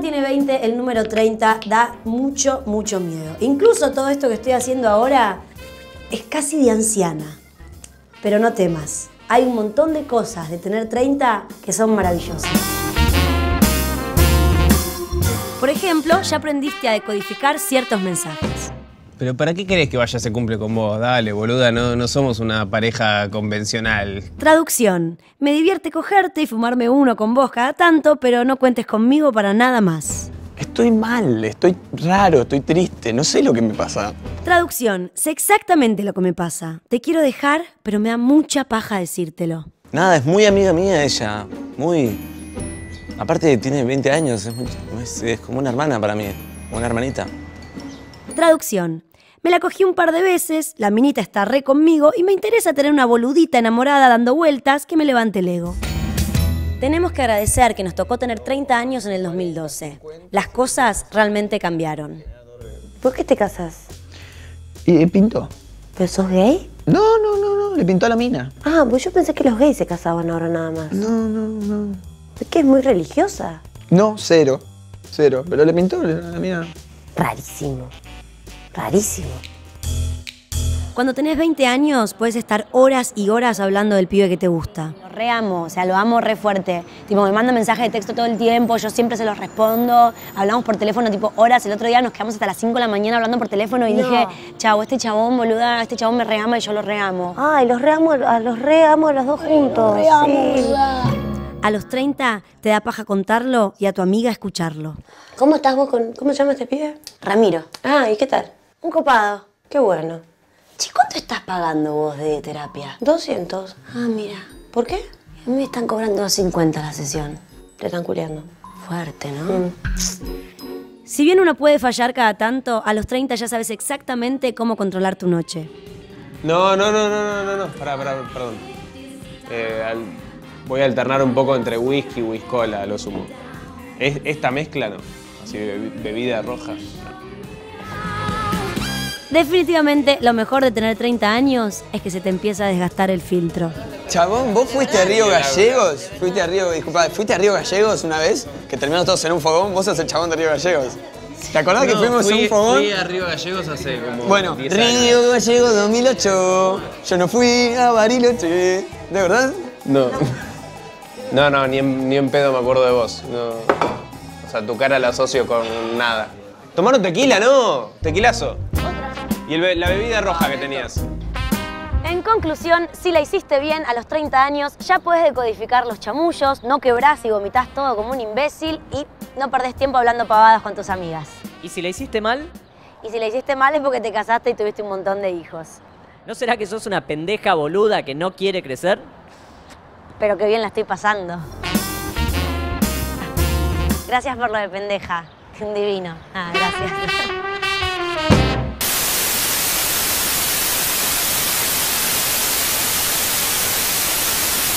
tiene 20, el número 30 da mucho, mucho miedo. Incluso todo esto que estoy haciendo ahora es casi de anciana. Pero no temas, hay un montón de cosas de tener 30 que son maravillosas. Por ejemplo, ya aprendiste a decodificar ciertos mensajes. Pero ¿para qué querés que vaya se cumple con vos? Dale, boluda, no, no somos una pareja convencional. Traducción. Me divierte cogerte y fumarme uno con vos cada tanto, pero no cuentes conmigo para nada más. Estoy mal, estoy raro, estoy triste, no sé lo que me pasa. Traducción. Sé exactamente lo que me pasa. Te quiero dejar, pero me da mucha paja decírtelo. Nada, es muy amiga mía ella, muy... Aparte tiene 20 años, es, muy- es- es como una hermana para mí, una hermanita. Traducción. Me la cogí un par de veces, la minita está re conmigo y me interesa tener una boludita enamorada dando vueltas que me levante el ego. Tenemos que agradecer que nos tocó tener 30 años en el 2012. Las cosas realmente cambiaron. ¿Por qué te casas? ¿Y pintó? ¿Pero sos gay? No, no, no, no, le pintó a la mina. Ah, pues yo pensé que los gays se casaban ahora nada más. No, no, no. Es que es muy religiosa. No, cero, cero, pero le pintó a la mina. Rarísimo. Rarísimo. Cuando tenés 20 años, puedes estar horas y horas hablando del pibe que te gusta. Lo re amo, o sea, lo amo re fuerte. Tipo, me manda mensajes de texto todo el tiempo, yo siempre se los respondo. Hablamos por teléfono, tipo, horas. El otro día nos quedamos hasta las 5 de la mañana hablando por teléfono y dije, chavo, este chabón, boluda, este chabón me reama y yo lo reamo. Ay, los reamo, a los reamo a los dos juntos. Sí. A los 30 te da paja contarlo y a tu amiga escucharlo. ¿Cómo estás vos con. ¿Cómo se llama este pibe? Ramiro, Ah, ¿y qué tal? Un copado. Qué bueno. Che, ¿cuánto estás pagando vos de terapia? 200. Ah, mira. ¿Por qué? A mí me están cobrando 50 la sesión. Te están culeando. Fuerte, ¿no? Si bien uno puede fallar cada tanto, a los 30 ya sabes exactamente cómo controlar tu noche. No, no, no, no, no, no, no. Pará, pará, perdón. Eh, al- voy a alternar un poco entre whisky y whiskola, a lo sumo. Es- esta mezcla no. Así, bebi- bebida roja. Definitivamente, lo mejor de tener 30 años es que se te empieza a desgastar el filtro. Chabón, ¿vos fuiste a Río Gallegos? ¿Fuiste a Río, disculpa, ¿fuiste a Río Gallegos una vez? Que terminamos todos en un fogón, vos sos el chabón de Río Gallegos. ¿Te acordás que fuimos a un fogón? Fui a Río Gallegos hace como Bueno, 10 años. Río Gallegos 2008, yo no fui a Bariloche, ¿de verdad? No. No, no, ni en, ni en pedo me acuerdo de vos. No. O sea, tu cara la asocio con nada. Tomaron tequila, ¿no? Tequilazo. Y el be- la bebida roja que tenías. En conclusión, si la hiciste bien a los 30 años, ya puedes decodificar los chamullos, no quebrás y vomitas todo como un imbécil y no perdés tiempo hablando pavadas con tus amigas. ¿Y si la hiciste mal? Y si la hiciste mal es porque te casaste y tuviste un montón de hijos. ¿No será que sos una pendeja boluda que no quiere crecer? Pero qué bien la estoy pasando. Gracias por lo de pendeja. Un divino. Ah, gracias.